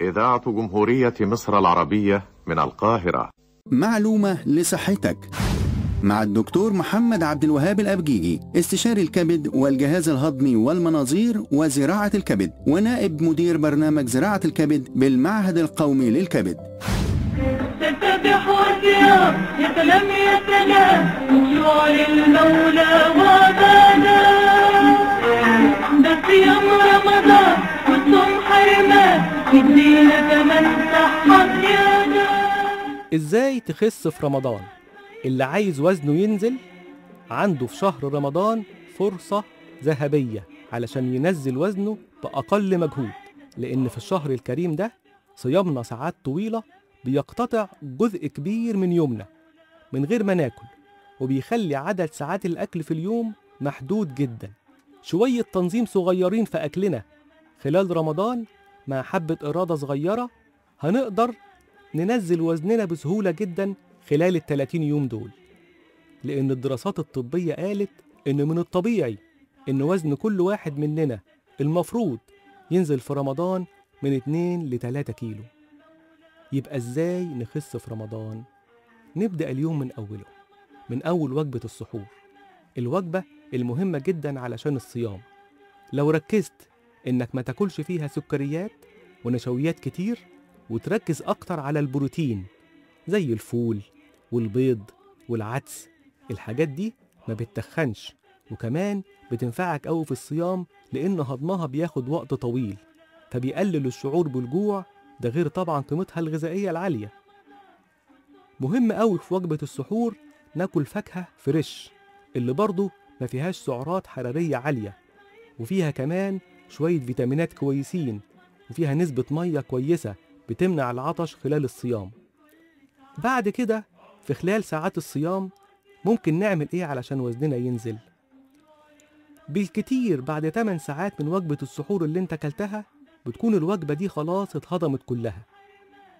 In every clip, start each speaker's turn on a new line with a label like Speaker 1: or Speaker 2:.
Speaker 1: إذاعة جمهورية مصر العربية من القاهرة.
Speaker 2: معلومة لصحتك مع الدكتور محمد عبد الوهاب الأبجيجي استشاري الكبد والجهاز الهضمي والمناظير وزراعة الكبد ونائب مدير برنامج زراعة الكبد بالمعهد القومي للكبد.
Speaker 3: يا سلام يا سلام للمولى وعبادة
Speaker 4: إزاي تخس في رمضان؟ اللي عايز وزنه ينزل عنده في شهر رمضان فرصة ذهبية علشان ينزل وزنه بأقل مجهود لأن في الشهر الكريم ده صيامنا ساعات طويلة بيقتطع جزء كبير من يومنا من غير ما ناكل وبيخلي عدد ساعات الأكل في اليوم محدود جدا. شوية تنظيم صغيرين في أكلنا خلال رمضان مع حبة إرادة صغيرة هنقدر ننزل وزننا بسهولة جدا خلال ال 30 يوم دول. لأن الدراسات الطبية قالت إن من الطبيعي إن وزن كل واحد مننا المفروض ينزل في رمضان من 2 ل 3 كيلو. يبقى إزاي نخس في رمضان؟ نبدأ اليوم من أوله من أول وجبة السحور. الوجبة المهمة جدا علشان الصيام. لو ركزت إنك ما تاكلش فيها سكريات ونشويات كتير وتركز أكتر على البروتين زي الفول والبيض والعدس. الحاجات دي ما بتتخنش وكمان بتنفعك أوي في الصيام لأن هضمها بياخد وقت طويل فبيقلل الشعور بالجوع. ده غير طبعا قيمتها الغذائية العالية. مهم أوي في وجبة السحور ناكل فاكهة فريش اللي برضه ما فيهاش سعرات حرارية عالية وفيها كمان شوية فيتامينات كويسين وفيها نسبة مية كويسة بتمنع العطش خلال الصيام. بعد كده في خلال ساعات الصيام ممكن نعمل إيه علشان وزننا ينزل؟ بالكتير بعد 8 ساعات من وجبة السحور اللي انت كلتها بتكون الوجبة دي خلاص اتهضمت كلها.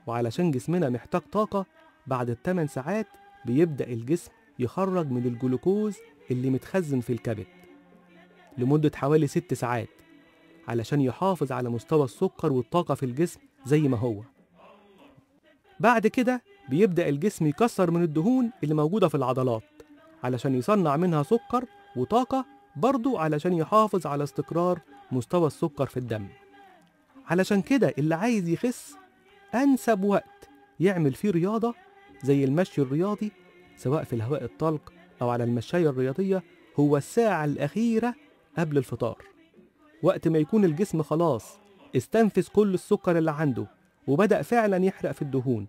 Speaker 4: وعلشان جسمنا محتاج طاقة بعد الثمان ساعات بيبدأ الجسم يخرج من الجلوكوز اللي متخزن في الكبد. لمدة حوالي ست ساعات. علشان يحافظ على مستوى السكر والطاقة في الجسم زي ما هو. بعد كده بيبدأ الجسم يكسر من الدهون اللي موجودة في العضلات علشان يصنع منها سكر وطاقة برضو علشان يحافظ على استقرار مستوى السكر في الدم. علشان كده اللي عايز يخس أنسب وقت يعمل فيه رياضة زي المشي الرياضي سواء في الهواء الطلق أو على المشاية الرياضية هو الساعة الأخيرة قبل الفطار. وقت ما يكون الجسم خلاص استنفذ كل السكر اللي عنده وبدأ فعلا يحرق في الدهون.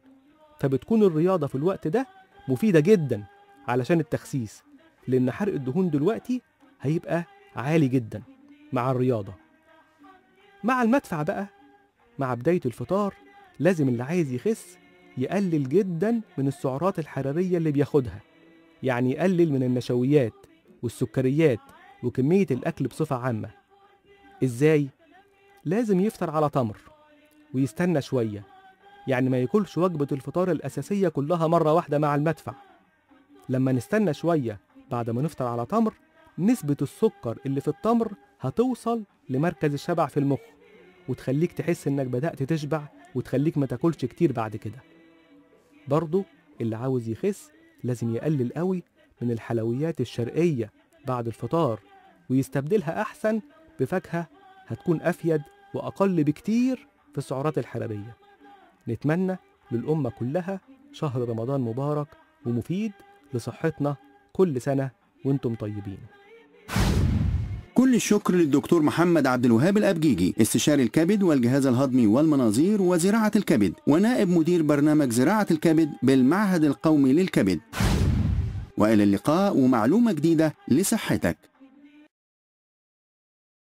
Speaker 4: فبتكون الرياضة في الوقت ده مفيدة جدا علشان التخسيس لأن حرق الدهون دلوقتي هيبقى عالي جدا مع الرياضة. مع المدفع بقى مع بداية الفطار لازم اللي عايز يخس يقلل جدا من السعرات الحرارية اللي بياخدها. يعني يقلل من النشويات والسكريات وكمية الأكل بصفة عامة. إزاي؟ لازم يفطر على تمر ويستنى شوية يعني ما ياكلش وجبة الفطار الأساسية كلها مرة واحدة مع المدفع لما نستنى شوية بعد ما نفطر على تمر نسبة السكر اللي في التمر هتوصل لمركز الشبع في المخ وتخليك تحس إنك بدأت تشبع وتخليك ما تاكلش كتير بعد كده برضه اللي عاوز يخس لازم يقلل قوي من الحلويات الشرقية بعد الفطار ويستبدلها أحسن بفاكهة هتكون أفيد وأقل بكتير في السعرات الحرارية. نتمنى للأمة كلها شهر رمضان مبارك ومفيد لصحتنا كل سنة وأنتم طيبين.
Speaker 2: كل الشكر للدكتور محمد عبد الوهاب الأبجيجي استشاري الكبد والجهاز الهضمي والمناظير وزراعة الكبد ونائب مدير برنامج زراعة الكبد بالمعهد القومي للكبد. وإلى اللقاء ومعلومة جديدة لصحتك.